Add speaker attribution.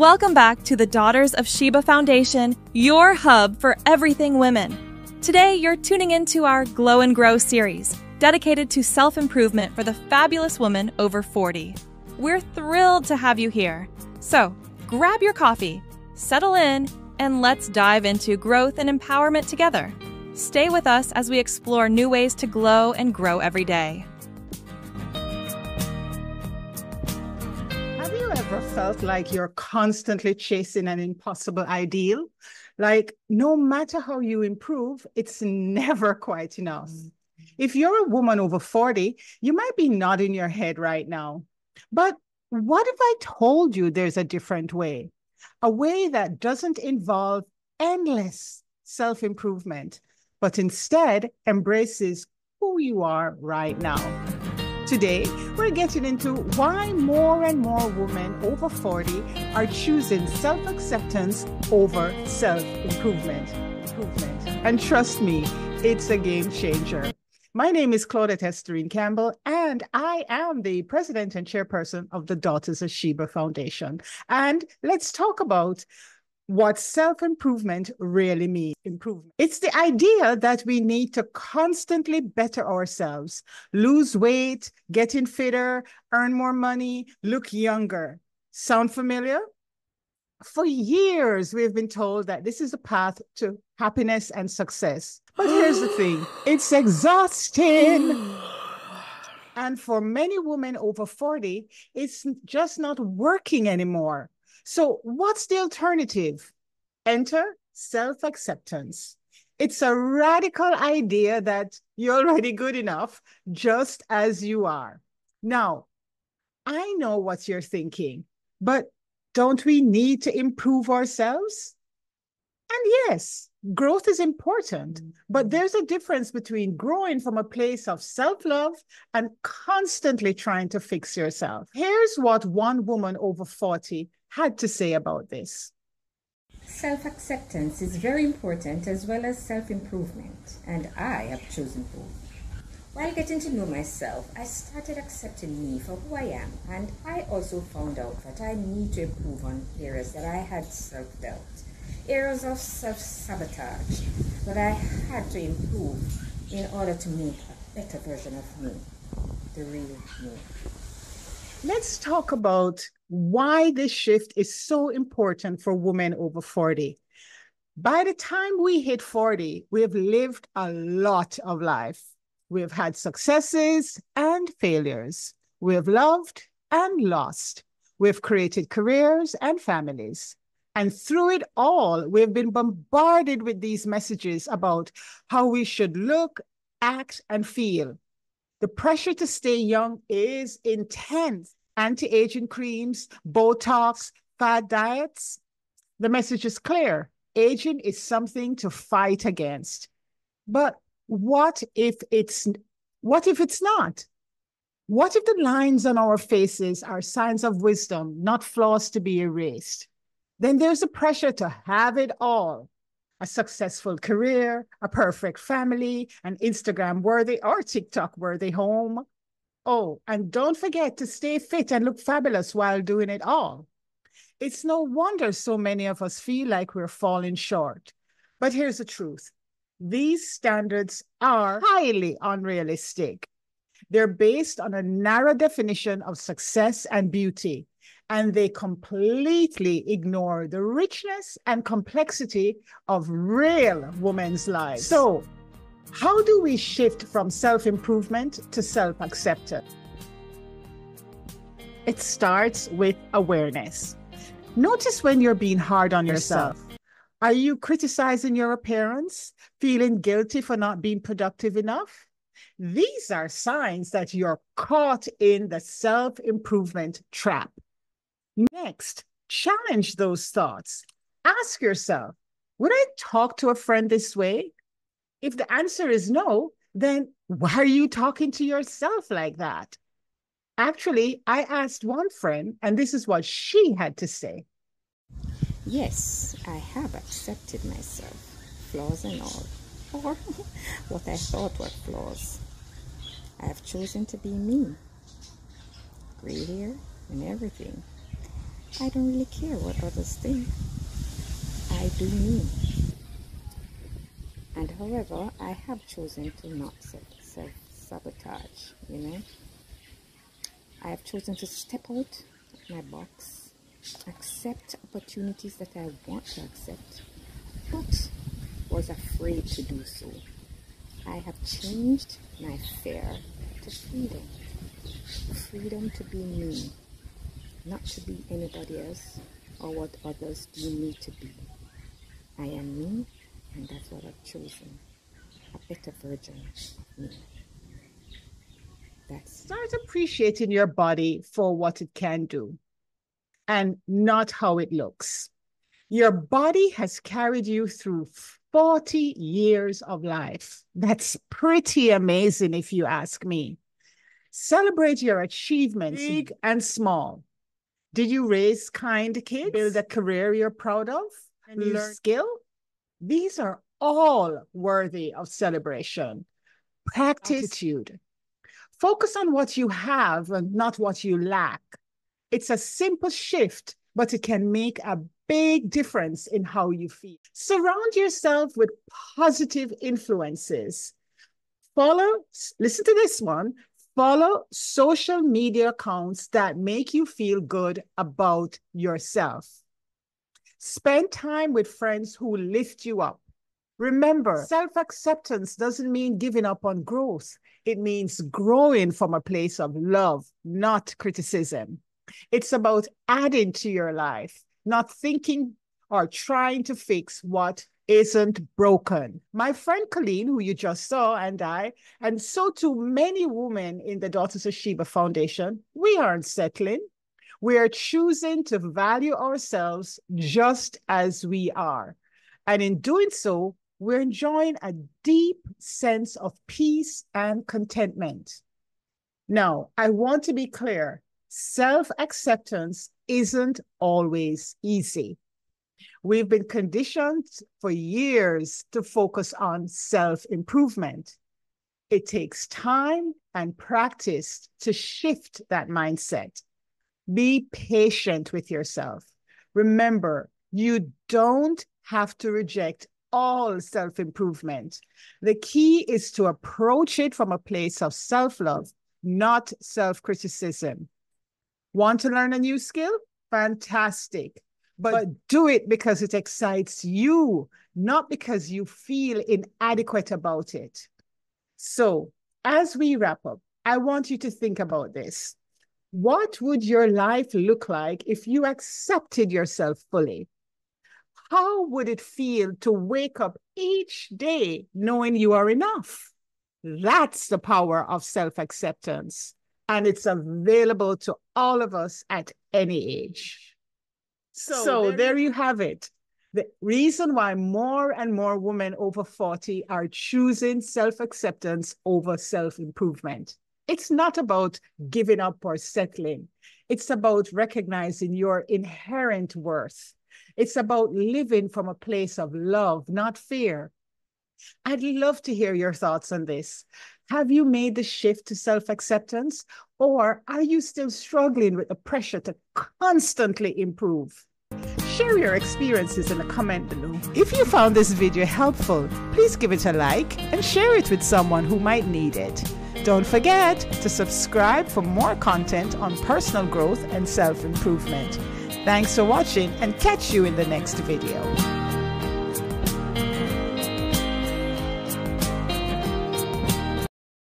Speaker 1: Welcome back to the Daughters of Sheba Foundation, your hub for everything women. Today, you're tuning into our Glow and Grow series, dedicated to self improvement for the fabulous woman over 40. We're thrilled to have you here. So, grab your coffee, settle in, and let's dive into growth and empowerment together. Stay with us as we explore new ways to glow and grow every day.
Speaker 2: Felt like you're constantly chasing an impossible ideal? Like, no matter how you improve, it's never quite enough. If you're a woman over 40, you might be nodding your head right now. But what if I told you there's a different way? A way that doesn't involve endless self improvement, but instead embraces who you are right now. Today, we're getting into why more and more women over 40 are choosing self acceptance over self improvement. Improvement. And trust me, it's a game changer. My name is Claudette Esterine Campbell, and I am the president and chairperson of the Daughters of Sheba Foundation. And let's talk about what self improvement really means. Improvement. It's the idea that we need to constantly better ourselves, lose weight, getting fitter, earn more money, look younger. Sound familiar? For years, we've been told that this is a path to happiness and success. But here's the thing it's exhausting. and for many women over 40, it's just not working anymore. So, what's the alternative? Enter self acceptance. It's a radical idea that you're already good enough just as you are. Now, I know what you're thinking, but don't we need to improve ourselves? And yes, growth is important, but mm-hmm. there's a difference between growing from a place of self love and constantly trying to fix yourself. Here's what one woman over 40 had to say about this.
Speaker 3: Self acceptance is very important as well as self improvement, and I have chosen both. While getting to know myself, I started accepting me for who I am, and I also found out that I need to improve on areas that I had self doubt, areas of self sabotage that I had to improve in order to make a better version of me, the real me.
Speaker 2: Let's talk about why this shift is so important for women over 40. By the time we hit 40, we have lived a lot of life. We have had successes and failures. We have loved and lost. We've created careers and families. And through it all, we've been bombarded with these messages about how we should look, act, and feel. The pressure to stay young is intense. Anti aging creams, Botox, fad diets. The message is clear aging is something to fight against. But what if it's what if it's not? What if the lines on our faces are signs of wisdom, not flaws to be erased? Then there's a pressure to have it all a successful career, a perfect family, an Instagram worthy or TikTok worthy home. Oh, and don't forget to stay fit and look fabulous while doing it all. It's no wonder so many of us feel like we're falling short. But here's the truth these standards are highly unrealistic. They're based on a narrow definition of success and beauty, and they completely ignore the richness and complexity of real women's lives. So, how do we shift from self improvement to self acceptance? It starts with awareness. Notice when you're being hard on yourself. Are you criticizing your appearance, feeling guilty for not being productive enough? These are signs that you're caught in the self improvement trap. Next, challenge those thoughts. Ask yourself Would I talk to a friend this way? If the answer is no, then why are you talking to yourself like that? Actually, I asked one friend, and this is what she had to say.
Speaker 3: Yes, I have accepted myself, flaws and all, or what I thought were flaws. I have chosen to be me, gray hair and everything. I don't really care what others think. I do me. And however, I have chosen to not self sabotage, you know. I have chosen to step out of my box, accept opportunities that I want to accept, but was afraid to do so. I have changed my fear to freedom. Freedom to be me, not to be anybody else or what others deem me to be. I am me, and that's what I've chosen. A better version of me.
Speaker 2: That's start appreciating your body for what it can do and not how it looks. Your body has carried you through 40 years of life. That's pretty amazing, if you ask me. Celebrate your achievements, mm. big and small. Did you raise kind kids? Build a career you're proud of? And learn skill? These are all worthy of celebration. Practice attitude. Focus on what you have and not what you lack. It's a simple shift, but it can make a big difference in how you feel. Surround yourself with positive influences. Follow, listen to this one, follow social media accounts that make you feel good about yourself. Spend time with friends who lift you up. Remember, self acceptance doesn't mean giving up on growth. It means growing from a place of love, not criticism. It's about adding to your life, not thinking or trying to fix what isn't broken. My friend Colleen, who you just saw, and I, and so too many women in the Daughters of Sheba Foundation, we aren't settling. We are choosing to value ourselves just as we are. And in doing so, we're enjoying a deep sense of peace and contentment. Now, I want to be clear self acceptance isn't always easy. We've been conditioned for years to focus on self improvement. It takes time and practice to shift that mindset. Be patient with yourself. Remember, you don't have to reject all self improvement. The key is to approach it from a place of self love, not self criticism. Want to learn a new skill? Fantastic. But, but do it because it excites you, not because you feel inadequate about it. So, as we wrap up, I want you to think about this. What would your life look like if you accepted yourself fully? How would it feel to wake up each day knowing you are enough? That's the power of self acceptance and it's available to all of us at any age. So, so there, there you have it. The reason why more and more women over 40 are choosing self acceptance over self improvement. It's not about hmm. giving up or settling, it's about recognizing your inherent worth. It's about living from a place of love, not fear. I'd love to hear your thoughts on this. Have you made the shift to self acceptance, or are you still struggling with the pressure to constantly improve? Share your experiences in the comment below. If you found this video helpful, please give it a like and share it with someone who might need it. Don't forget to subscribe for more content on personal growth and self improvement. Thanks for watching and catch you in the next video.